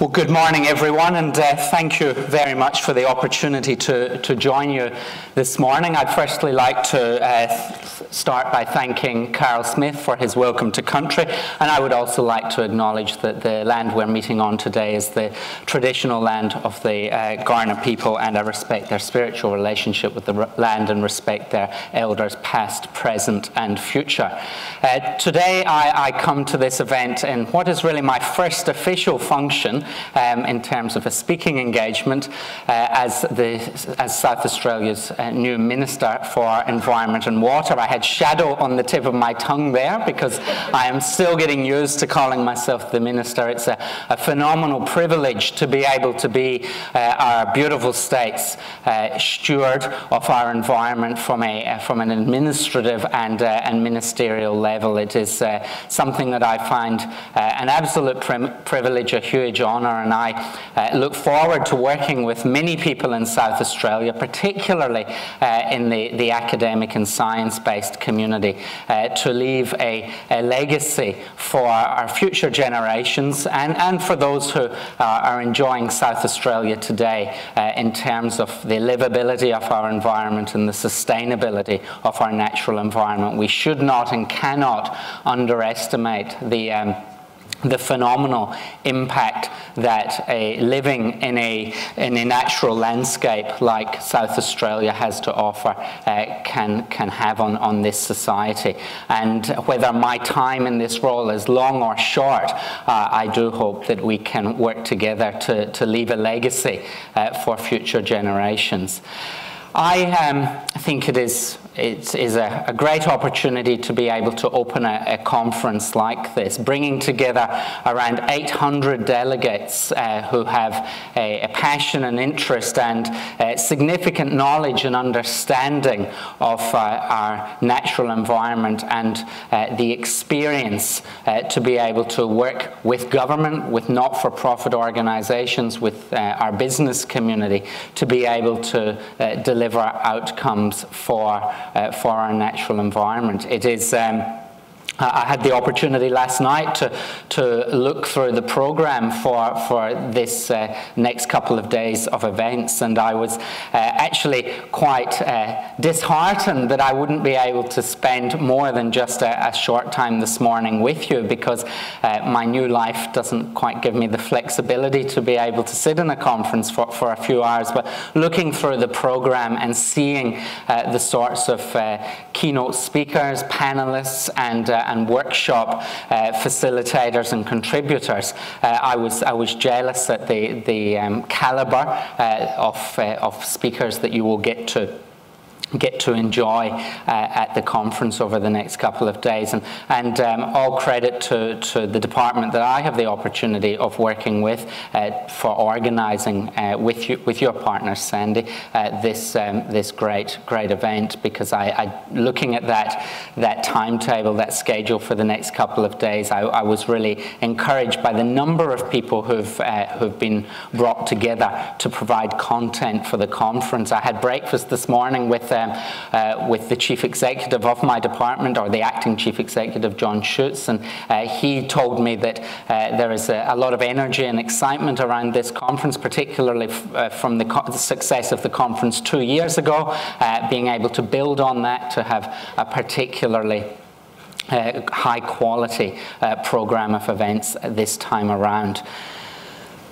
Well, good morning, everyone, and uh, thank you very much for the opportunity to, to join you this morning. I'd firstly like to uh, start by thanking Carl Smith for his welcome to country, and I would also like to acknowledge that the land we're meeting on today is the traditional land of the uh, people, and I respect their spiritual relationship with the land and respect their elders, past, present, and future. Uh, today, I, I come to this event in what is really my first official function um, in terms of a speaking engagement uh, as, the, as South Australia's uh, new Minister for Environment and Water. I had shadow on the tip of my tongue there because I am still getting used to calling myself the Minister. It's a, a phenomenal privilege to be able to be uh, our beautiful state's uh, steward of our environment from, a, uh, from an administrative and, uh, and ministerial level. It is something that I find an absolute privilege, a huge honour and I uh, look forward to working with many people in South Australia, particularly uh, in the, the academic and science based community, uh, to leave a, a, legacy for our future generations and, and for those who are enjoying South Australia today uh, in terms of the livability of our environment and the sustainability of our natural environment. We should not and cannot underestimate the um, the phenomenal impact that a living in a, in a natural landscape like South Australia has to offer uh, can, can have on, on this society. And whether my time in this role is long or short, uh, I do hope that we can work together to, to leave a legacy uh, for future generations. I um, think it is it is a, a, great opportunity to be able to open a, a, conference like this, bringing together around 800 delegates uh, who have a, a, passion and interest and uh, significant knowledge and understanding of uh, our natural environment and uh, the experience uh, to be able to work with government, with not-for-profit organizations, with uh, our business community, to be able to deliver outcomes for uh, for our natural environment. It is um, I had the opportunity last night to, to look through the program for, for this uh, next couple of days of events, and I was uh, actually quite uh, disheartened that I wouldn't be able to spend more than just a, a short time this morning with you because uh, my new life doesn't quite give me the flexibility to be able to sit in a conference for, for a few hours. But looking through the program and seeing uh, the sorts of uh, keynote speakers, panelists, and and workshop uh, facilitators and contributors. Uh, I, was, I was jealous at the, the um, caliber uh, of, of speakers that you will get to get to enjoy uh, at the conference over the next couple of days. And, and um, all credit to, to the department that I have the opportunity of working with uh, for organising uh, with, you, with your partner, Sandy, uh, this, um, this great, great event because I, I, looking at that, that timetable, that schedule for the next couple of days, I, I was really encouraged by the number of people who've, uh, who've been brought together to provide content for the conference. I had breakfast this morning with um, uh, with the chief executive of my department, or the acting chief executive, John Schutz, and uh, he told me that uh, there is a, a, lot of energy and excitement around this conference, particularly uh, from the, the, success of the conference two years ago, being able to build on that to have a particularly high quality program of events this time around.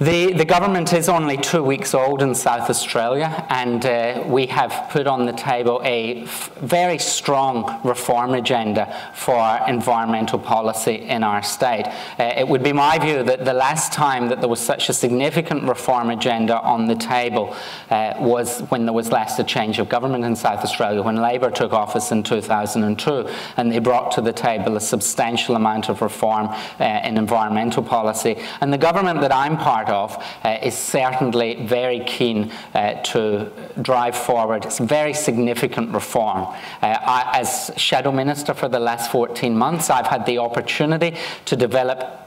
The, the government is only two weeks old in South Australia, and uh, we have put on the table a very strong reform agenda for environmental policy in our state. Uh, it would be my view that the last time that there was such a significant reform agenda on the table uh, was when there was last a change of government in South Australia, when Labor took office in 2002, and they brought to the table a substantial amount of reform uh, in environmental policy. And the government that I'm part of uh, is certainly very keen uh, to drive forward some very significant reform. Uh, I, as Shadow Minister for the last 14 months, I've had the opportunity to develop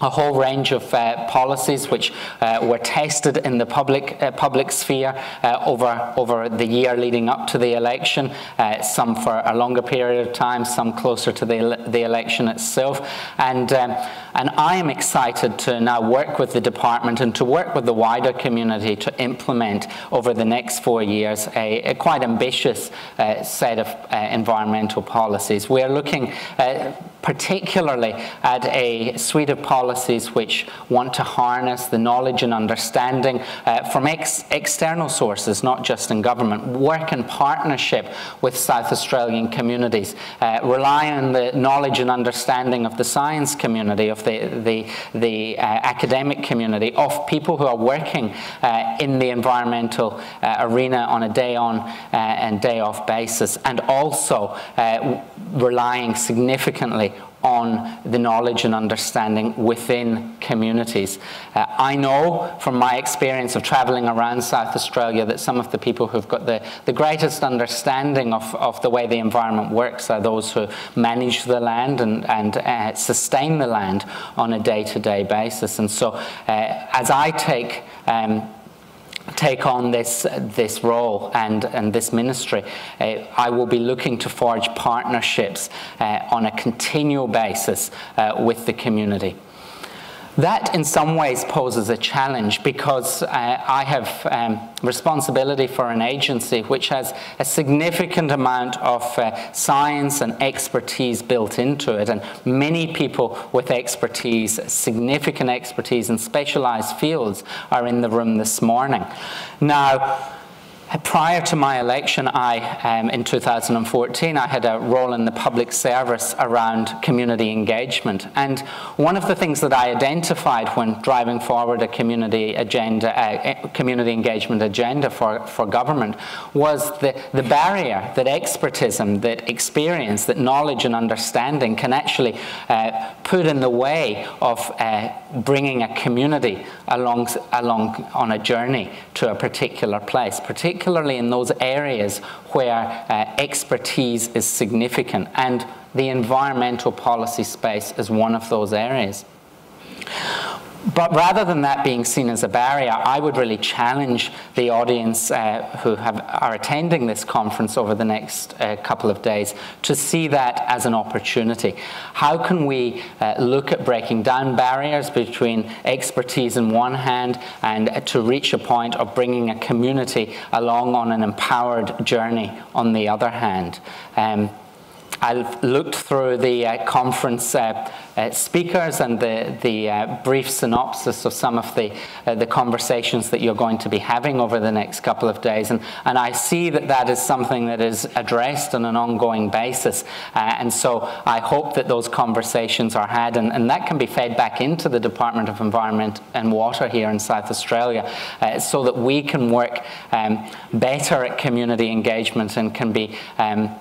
a whole range of uh, policies which uh, were tested in the public uh, public sphere uh, over over the year leading up to the election. Uh, some for a longer period of time, some closer to the the election itself, and. Um, and I am excited to now work with the department and to work with the wider community to implement over the next four years a, a quite ambitious uh, set of environmental policies. We are looking particularly at a suite of policies which want to harness the knowledge and understanding uh, from ex external sources, not just in government, work in partnership with South Australian communities, uh, rely on the knowledge and understanding of the science community, of the, the, the uh, academic community, of people who are working uh, in the environmental uh, arena on a day on uh, and day off basis, and also relying significantly on the knowledge and understanding within communities. Uh, I know from my experience of traveling around South Australia that some of the people who've got the, the greatest understanding of, of the way the environment works are those who manage the land and, and uh, sustain the land on a day-to-day -day basis. And so uh, as I take um, take on this, this role and, and this ministry, uh, I will be looking to forge partnerships uh, on a continual basis uh, with the community. That, in some ways, poses a challenge because uh, I have um, responsibility for an agency which has a significant amount of uh, science and expertise built into it, and many people with expertise, significant expertise in specialized fields, are in the room this morning. Now, Prior to my election, I, um, in 2014, I had a role in the public service around community engagement. And one of the things that I identified when driving forward a community agenda, uh, community engagement agenda for, for government was the, the barrier that expertism, that experience, that knowledge and understanding can actually uh, put in the way of uh, bringing a community along, along on a journey to a particular place, particularly in those areas where uh, expertise is significant. And the environmental policy space is one of those areas. But rather than that being seen as a barrier, I would really challenge the audience uh, who have, are attending this conference over the next uh, couple of days to see that as an opportunity. How can we uh, look at breaking down barriers between expertise in one hand and to reach a point of bringing a community along on an empowered journey on the other hand? Um, I've looked through the uh, conference uh, uh, speakers and the, the uh, brief synopsis of some of the, uh, the conversations that you're going to be having over the next couple of days. And, and I see that that is something that is addressed on an ongoing basis. Uh, and so I hope that those conversations are had, and, and that can be fed back into the Department of Environment and Water here in South Australia so that we can work um, better at community engagement and can be um,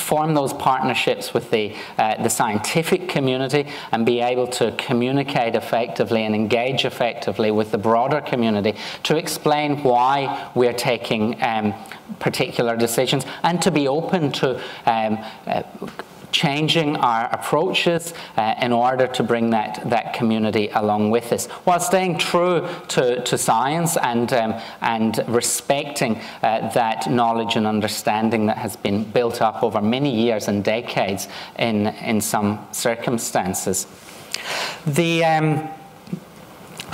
form those partnerships with the, uh, the scientific community and be able to communicate effectively and engage effectively with the broader community to explain why we're taking um, particular decisions and to be open to um, uh, changing our approaches uh, in order to bring that, that community along with us, while staying true to, to science and, um, and respecting uh, that knowledge and understanding that has been built up over many years and decades in, in some circumstances. The, um,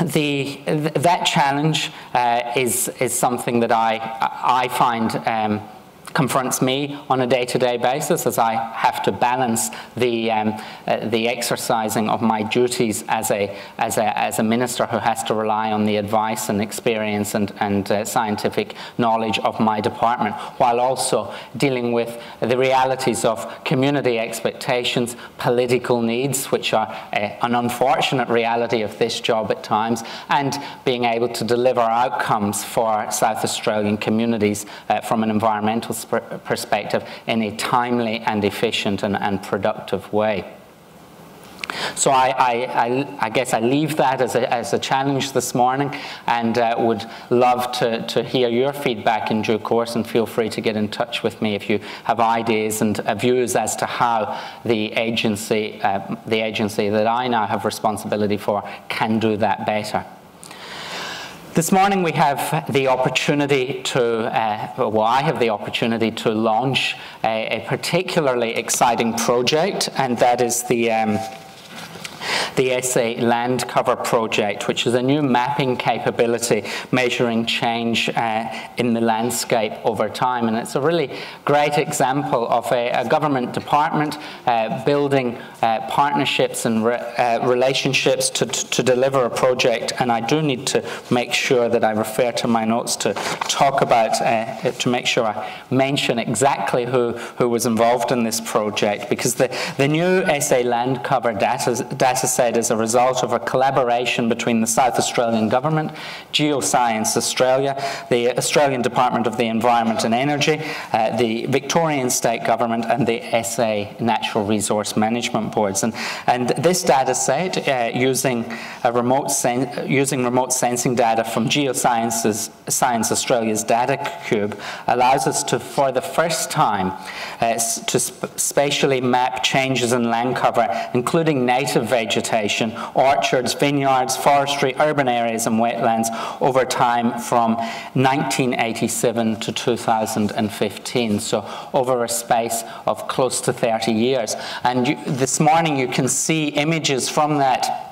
the, that challenge uh, is, is something that I, I find um, confronts me on a day-to-day basis as I have to balance the, um, uh, the exercising of my duties as a, as, a, as a minister who has to rely on the advice and experience and, and uh, scientific knowledge of my department, while also dealing with the realities of community expectations, political needs, which are uh, an unfortunate reality of this job at times, and being able to deliver outcomes for South Australian communities uh, from an environmental perspective in a timely and efficient and, and productive way. So I, I, I, I, guess I leave that as a, as a challenge this morning and uh, would love to, to hear your feedback in due course and feel free to get in touch with me if you have ideas and uh, views as to how the agency, uh, the agency that I now have responsibility for can do that better. This morning we have the opportunity to, uh, well, I have the opportunity to launch a, a particularly exciting project, and that is the um, the SA Land Cover Project, which is a new mapping capability measuring change uh, in the landscape over time. And it's a really great example of a, a government department uh, building uh, partnerships and re uh, relationships to, to deliver a project. And I do need to make sure that I refer to my notes to talk about, uh, to make sure I mention exactly who, who was involved in this project, because the, the new SA Land Cover data, data set is a result of a collaboration between the South Australian Government, Geoscience Australia, the Australian Department of the Environment and Energy, uh, the Victorian State Government, and the SA Natural Resource Management Boards. And, and this data set, uh, using, remote using remote sensing data from Geoscience Science Australia's Data Cube, allows us to, for the first time, uh, to sp spatially map changes in land cover, including native vegetation, orchards, vineyards, forestry, urban areas and wetlands over time from 1987 to 2015, so over a space of close to 30 years. And you, this morning you can see images from that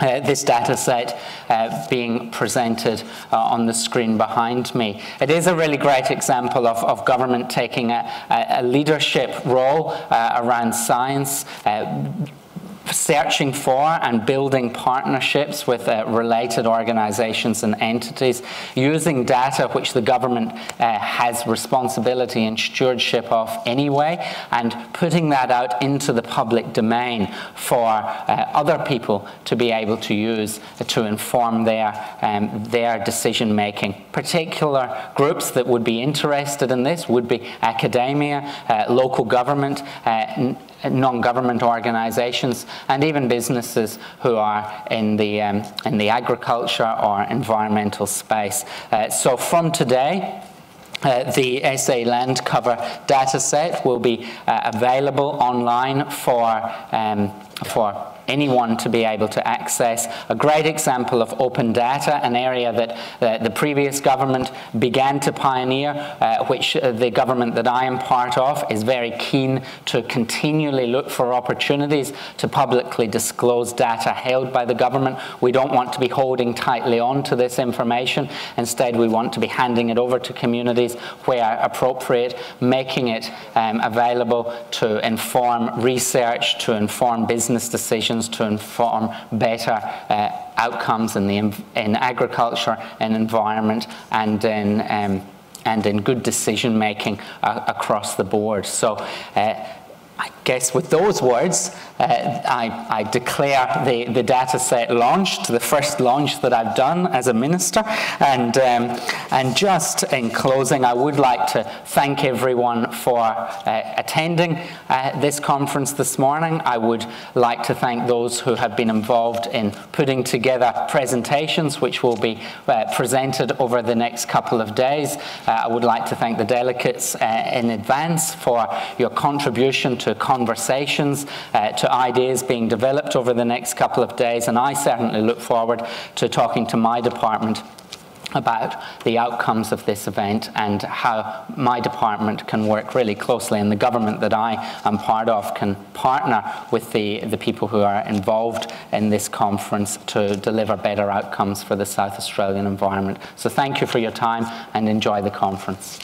uh, this data set uh, being presented uh, on the screen behind me. It is a really great example of, of government taking a, a leadership role uh, around science, uh, searching for and building partnerships with uh, related organizations and entities, using data which the government uh, has responsibility and stewardship of anyway, and putting that out into the public domain for uh, other people to be able to use to inform their, um, their decision making. Particular groups that would be interested in this would be academia, uh, local government, uh, non-government organisations and even businesses who are in the, um, in the agriculture or environmental space. Uh, so from today, uh, the SA land cover data set will be uh, available online for, um, for anyone to be able to access. A great example of open data, an area that uh, the previous government began to pioneer, uh, which uh, the government that I am part of is very keen to continually look for opportunities to publicly disclose data held by the government. We don't want to be holding tightly on to this information. Instead, we want to be handing it over to communities where appropriate, making it um, available to inform research, to inform business decisions to inform better uh, outcomes in, the, in agriculture and environment and in, um, and in good decision making uh, across the board. So uh, I guess with those words, uh, I, I, declare the, the data set launched, the first launch that I've done as a minister. And, um, and just in closing, I would like to thank everyone for uh, attending uh, this conference this morning. I would like to thank those who have been involved in putting together presentations which will be uh, presented over the next couple of days. Uh, I would like to thank the delegates uh, in advance for your contribution to conversations, uh, to ideas being developed over the next couple of days, and I certainly look forward to talking to my department about the outcomes of this event and how my department can work really closely and the government that I am part of can partner with the, the people who are involved in this conference to deliver better outcomes for the South Australian environment. So thank you for your time and enjoy the conference.